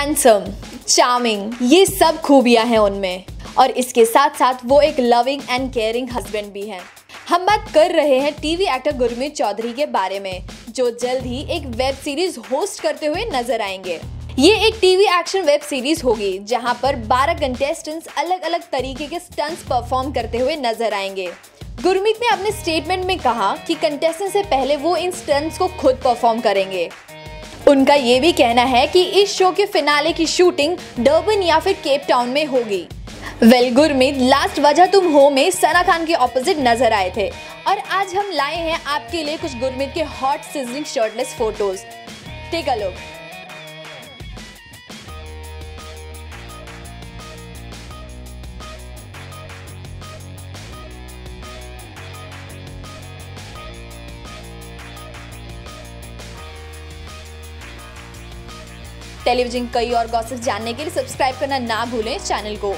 Handsome charming ये सब खूबियाँ हैं उनमें। और इसके साथ साथ वो एक लविंग एंड केयरिंग हस्बैंड भी हैं। हम बात कर रहे हैं टीवी एक्टर गुरमीत चौधरी के बारे में, जो जल्द ही एक वेब सीरीज़ होस्ट करते हुए नज़र आएँगे। ये एक टीवी एक्शन वेब सीरीज़ होगी, जहाँ पर 12 कंटेस्टेंट्स अलग अलग तरीके के स्टंट्स परफॉर्म करते हुए नज़र आएँगे। गुरमीत ने अपने स्टेटमेंट में कहा कि कंटेस्टेंट से पहले वो इन स्टंट्स को खुद परफॉर्म करेंगे। उनका ये भी कहना है कि इस शो के फिनाले की शूटिंग डर्बन या फिर केप टाउन में होगी। वेल गुरमीत लास्ट वजह तुम हो में सना खान के ऑपोजिट नज़र आए थे। और आज हम लाए हैं आपके लिए कुछ गुरमीत के hot seasoning shirtless photos take a look television कई और गॉसिप जानने के लिए सब्सक्राइब करना ना भूलें चैनल को।